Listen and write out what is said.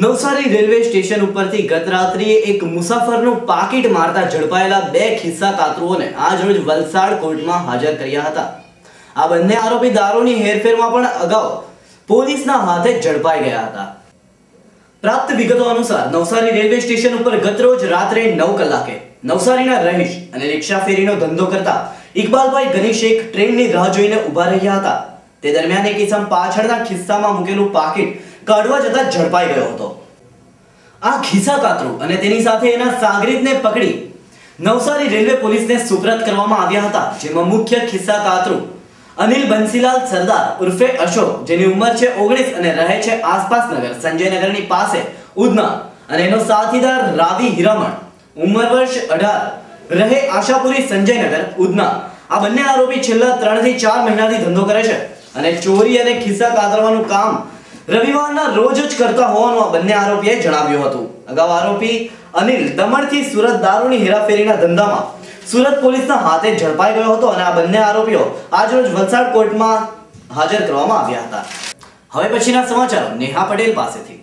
Navsari railway station ઉપરથી ગત રાત્રિએ એક મુસાફરનું પાકીટ મારતા ઝડપાયેલા બે ખિસ્સા કાતરુઓને આજરોજ વલસાડ કોર્ટમાં હાજર કર્યા હતા. આ બંને આરોપી હેરફેરમાં પણ અગાઉ પોલીસના હાથે ઝડપાઈ ગયા હતા. પ્રાપ્ત વિગતો અનુસાર નવસારી રેલવે સ્ટેશન ઉપર ગતરોજ રાત્રે નવ કલાકે નવસારીના રહીશ અને રિક્ષા ફેરીનો ધંધો કરતા ઇકબાલભાઈ ગની શેખ ટ્રેનની રાહ જોઈને ઊભા રહ્યા હતા. તે દરમિયાન એક ઇસમ પાછળના ખિસ્સામાં મૂકેલું પાકીટ કાઢવા જતા ઝડપાઈ ગયો હતો. આ ખિસ્સા કાતરું અને તેની સાથે એના સાગરીતને પકડી નવસારી રેલવે પોલીસને સુપ્રત કરવામાં આવ્યા હતા, જેમાં મુખ્ય ખિસ્સા કાતરું અનિલ બંસીલાલ સરદાર ઉર્ફે અશોક, જેની ઉંમર છે ઓગણીસ અને રહે છે આસપાસ નગર, સંજયનગરની પાસે ઉધના અને એનો સાથીદાર રાવી હીરામણ, ઉંમર વર્ષ અઢાર, રહે આશાપુરી સંજયનગર, ઉધના. આ બંને આરોપી છેલ્લા ત્રણથી ચાર મહિનાથી ધંધો કરે છે અને ચોરી અને ખિસ્સા કાતરવાનું કામ રવિવારના રોજ જ કરતા હોવાનું આ બંને આરોપીએ જણાવ્યું હતું. અગાઉ આરોપી અનિલ દમણથી સુરત દારૂની હેરાફેરીના ધંધામાં સુરત પોલીસના હાથે ઝડપાઈ ગયો હતો અને આ બંને આરોપીઓ આજરોજ વલસાડ કોર્ટમાં હાજર કરવામાં આવ્યા હતા. હવે પછીના સમાચારો નેહા પટેલ પાસેથી.